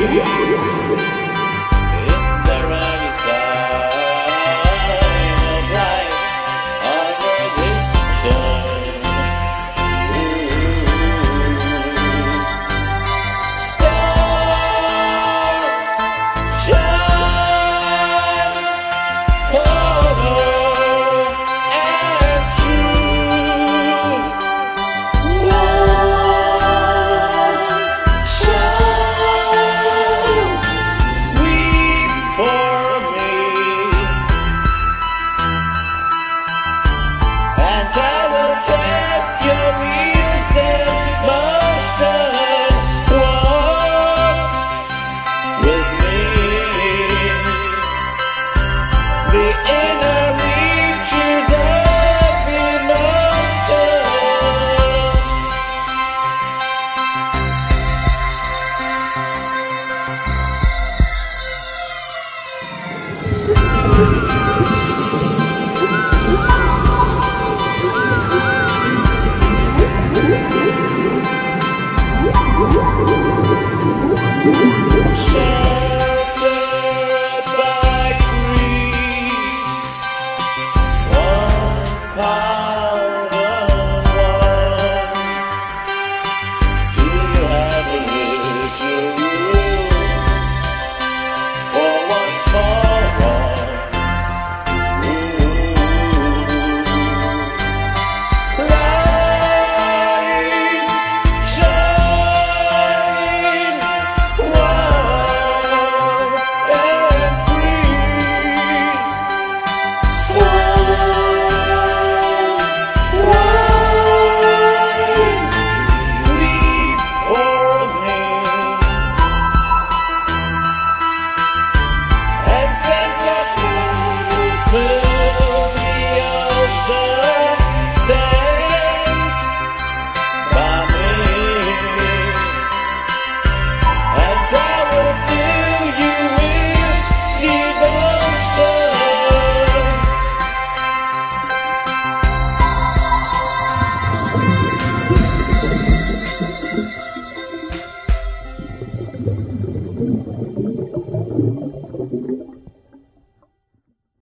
Yeah.